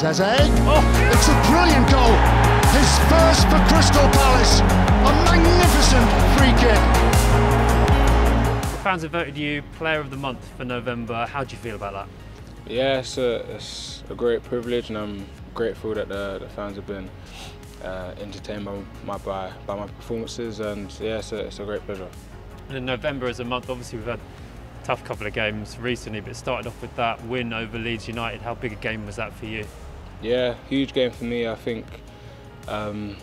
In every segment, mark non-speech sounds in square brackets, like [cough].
Zeze. Oh, it's a brilliant goal. His first for Crystal Palace. A magnificent free kick. The fans have voted you Player of the Month for November. How do you feel about that? Yeah, it's a, it's a great privilege, and I'm grateful that the, the fans have been uh, entertained by my by, by my performances, and yeah, it's a, it's a great pleasure. And in November as a month, obviously we've had a tough couple of games recently, but it started off with that win over Leeds United. How big a game was that for you? Yeah, huge game for me. I think um,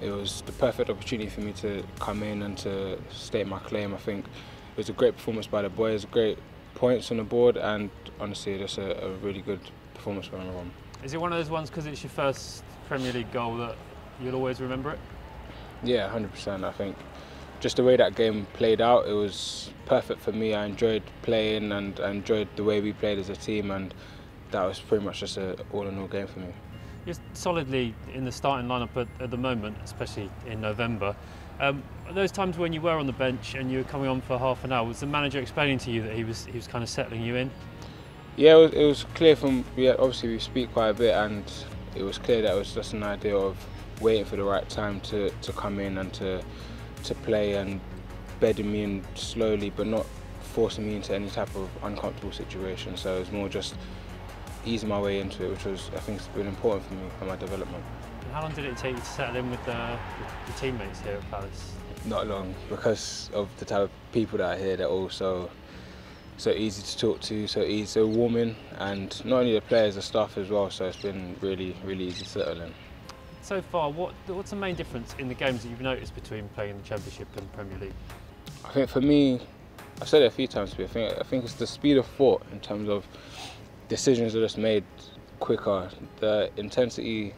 it was the perfect opportunity for me to come in and to state my claim. I think it was a great performance by the boys, great points on the board, and honestly, just a, a really good performance from everyone. Is it one of those ones because it's your first Premier League goal that you'll always remember it? Yeah, 100%. I think just the way that game played out, it was perfect for me. I enjoyed playing and I enjoyed the way we played as a team, and that was pretty much just an all-in-all game for me. You're solidly in the starting lineup at, at the moment, especially in November. Um, those times when you were on the bench and you were coming on for half an hour, was the manager explaining to you that he was he was kind of settling you in? Yeah, it was, it was clear from yeah. Obviously, we speak quite a bit, and it was clear that it was just an idea of waiting for the right time to, to come in and to to play and bedding me in slowly, but not forcing me into any type of uncomfortable situation. So it was more just easing my way into it, which was I think has been important for me for my development. How long did it take you to settle in with the, the teammates here at Palace? Not long, because of the type of people that are here. They're all so so easy to talk to, so easy, so warming, and not only the players, the staff as well. So it's been really, really easy to settle in. So far, what what's the main difference in the games that you've noticed between playing the Championship and Premier League? I think for me, I've said it a few times. To I think I think it's the speed of thought in terms of decisions are just made quicker. The intensity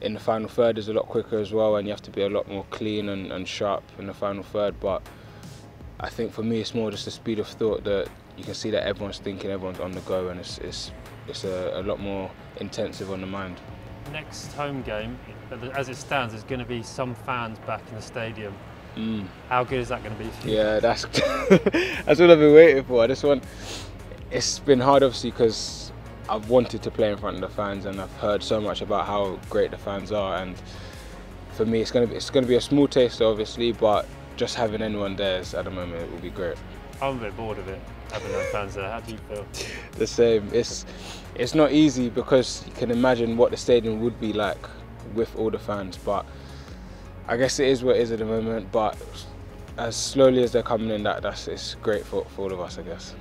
in the final third is a lot quicker as well, and you have to be a lot more clean and, and sharp in the final third. But I think for me, it's more just the speed of thought that you can see that everyone's thinking, everyone's on the go, and it's it's it's a, a lot more intensive on the mind. Next home game, as it stands, there's going to be some fans back in the stadium. Mm. How good is that going to be for you? Yeah, that's [laughs] that's what I've been waiting for. I just want. It's been hard, obviously, because I've wanted to play in front of the fans, and I've heard so much about how great the fans are. And for me, it's gonna be it's gonna be a small taste, obviously, but just having anyone there at the moment it will be great. I'm a bit bored of it, having no fans there. How do you feel? [laughs] The same. It's it's not easy because you can imagine what the stadium would be like with all the fans, but I guess it is what it is at the moment. But as slowly as they're coming in, that that's it's great for, for all of us, I guess.